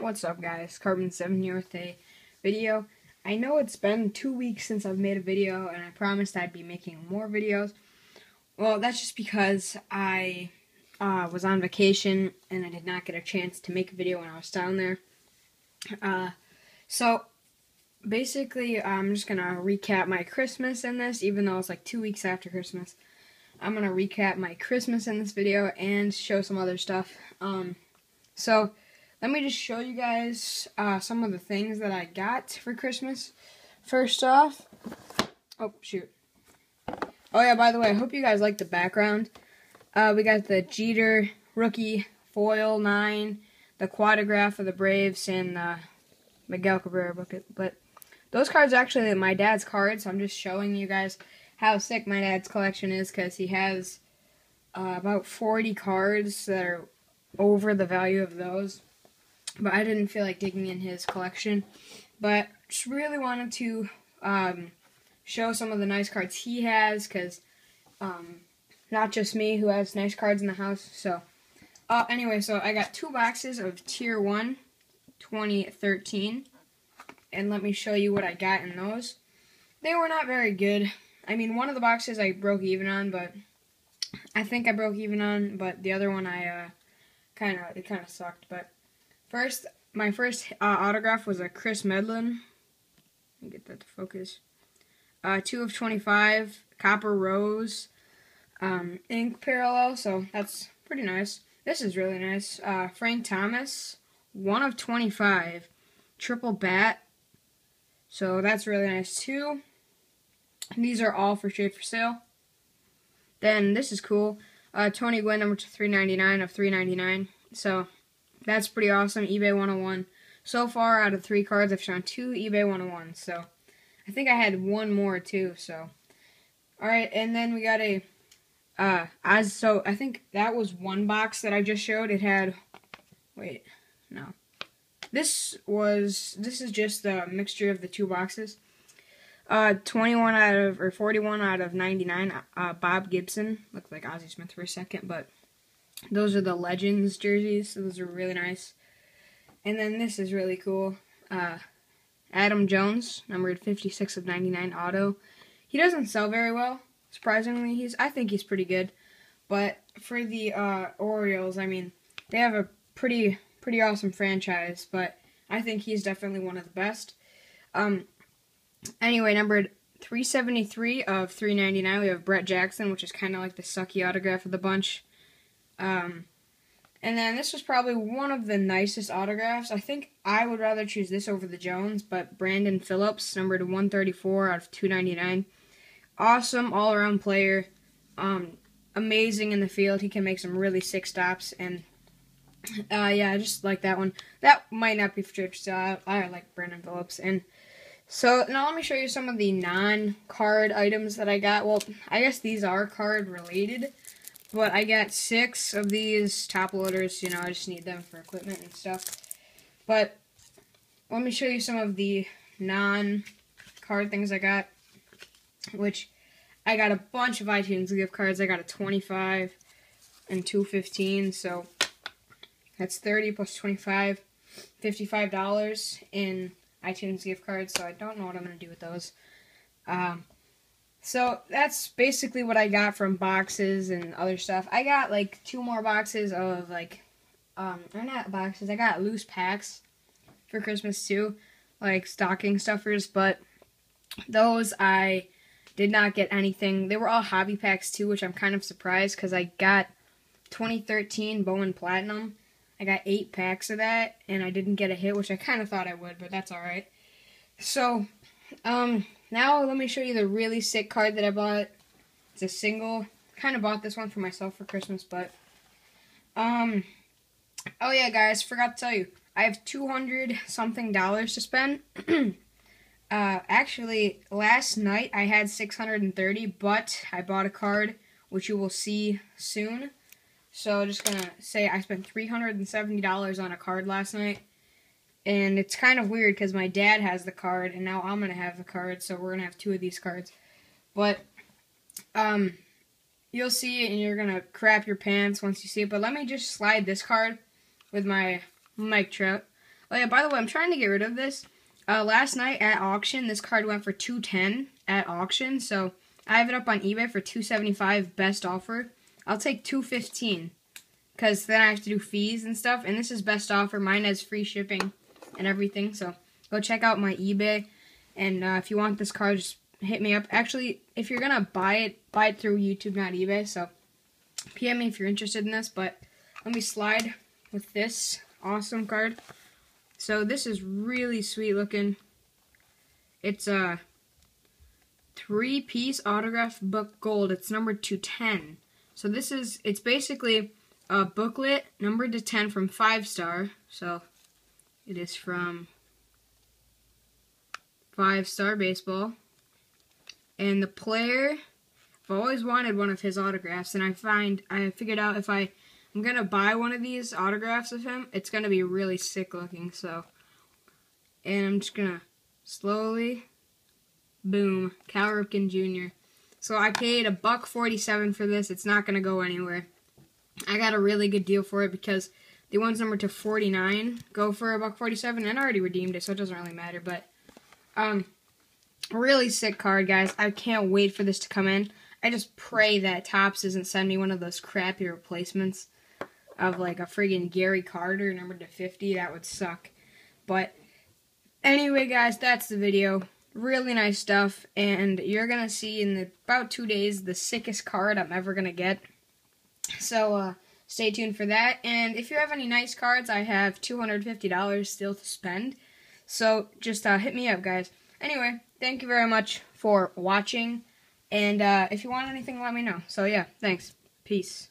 What's up guys, Cartmen7 here with a video. I know it's been two weeks since I've made a video and I promised I'd be making more videos. Well, that's just because I uh, was on vacation and I did not get a chance to make a video when I was down there. Uh, so, basically, I'm just going to recap my Christmas in this, even though it's like two weeks after Christmas. I'm going to recap my Christmas in this video and show some other stuff. Um, so, let me just show you guys uh, some of the things that I got for Christmas. First off, oh shoot. Oh yeah, by the way, I hope you guys like the background. Uh, we got the Jeter rookie foil nine, the quadrograph of the Braves, and the Miguel Cabrera bucket. But those cards are actually my dad's cards. So I'm just showing you guys how sick my dad's collection is because he has uh, about 40 cards that are over the value of those but I didn't feel like digging in his collection. But just really wanted to um, show some of the nice cards he has, because um, not just me who has nice cards in the house. So, uh, anyway, so I got two boxes of Tier 1 2013, and let me show you what I got in those. They were not very good. I mean, one of the boxes I broke even on, but I think I broke even on, but the other one I uh, kind of it kind of sucked. But First, my first uh, autograph was a Kris Medlen. Let me get that to focus. Uh, 2 of 25, Copper Rose, um, ink parallel, so that's pretty nice. This is really nice. Uh, Frank Thomas, 1 of 25, triple bat, so that's really nice too. These are all for trade for sale. Then this is cool. Uh, Tony Gwynn, number 399 of 399. So that's pretty awesome. eBay 101. So far, out of three cards, I've shown two eBay 101. So, I think I had one more too. So, all right, and then we got a uh as so I think that was one box that I just showed. It had wait no, this was this is just a mixture of the two boxes. Uh, 21 out of or 41 out of 99. Uh, Bob Gibson looked like Ozzie Smith for a second, but those are the Legends jerseys. So those are really nice. And then this is really cool. Uh, Adam Jones, numbered 56 of 99 auto. He doesn't sell very well. Surprisingly, he's I think he's pretty good. But for the uh, Orioles, I mean, they have a pretty pretty awesome franchise. But I think he's definitely one of the best. Um, anyway, numbered 373 of 399, we have Brett Jackson, which is kind of like the sucky autograph of the bunch. Um, and then this was probably one of the nicest autographs. I think I would rather choose this over the Jones, but Brandon Phillips, numbered 134 out of 299. Awesome all around player. Um, amazing in the field. He can make some really sick stops. And uh, yeah, I just like that one. That might not be for so I, I like Brandon Phillips. And so now let me show you some of the non card items that I got. Well, I guess these are card related. But I got six of these top loaders. You know, I just need them for equipment and stuff. But let me show you some of the non-card things I got. Which I got a bunch of iTunes gift cards. I got a 25 and 215. So that's 30 plus 25, $55 in iTunes gift cards. So I don't know what I'm going to do with those. Um, so that's basically what I got from boxes and other stuff. I got like two more boxes of like, um, not boxes. I got loose packs for Christmas too, like stocking stuffers. But those I did not get anything. They were all hobby packs too, which I'm kind of surprised because I got 2013 Bowman Platinum. I got eight packs of that, and I didn't get a hit, which I kind of thought I would, but that's all right. So, um, now let me show you the really sick card that I bought. It's a single. Kind of bought this one for myself for Christmas, but um oh yeah, guys, forgot to tell you. I have 200 something dollars to spend. uh actually last night I had 630, but I bought a card which you will see soon. So just to say I spent $370 on a card last night. And it's kind of weird because my dad has the card, and now I'm going to have the card, so we're going to have two of these cards. But, um, you'll see it, and you're going to crap your pants once you see it. But let me just slide this card with my Mike Trout. Oh yeah, by the way, I'm trying to get rid of this. Uh, last night at auction, this card went for 210 at auction, so I have it up on eBay for 275 best offer. I'll take 215 because then I have to do fees and stuff, and this is best offer. Mine has free shipping and everything, so go check out my eBay. And uh, if you want this card, just hit me up. Actually, if you're gonna buy it, buy it through YouTube, not eBay. So PM me if you're interested in this. But let me slide with this awesome card. So this is really sweet looking. It's a three-piece autograph book gold. It's numbered to 10. So this is, it's basically a booklet numbered to 10 from 5 star. So it is from 5 star baseball. And the player, I've always wanted one of his autographs, and I find, I figured out if I I'm gonna buy one of these autographs of him. It's gonna be really sick looking, so. And I'm just gonna slowly, boom, Cal Ripken Jr. So I paid a buck 47 for this. It's not gonna go anywhere. I got a really good deal for it because the ones numbered to 49 go for a buck 47, and I already redeemed it, so it doesn't really matter. But um, really sick card, guys. I can't wait for this to come in. I just pray that Topps doesn't send me one of those crappy replacements of like a friggin' Gary Carter number to 50. That would suck. But anyway, guys, that's the video. Really nice stuff. And you're to see in the, about two days the sickest card I'm ever to get. So uh, stay tuned for that. And if you have any nice cards, I have $250 still to spend. So just uh, hit me up, guys. Anyway, thank you very much for watching. And uh, if you want anything, let me know. So yeah, thanks. Peace.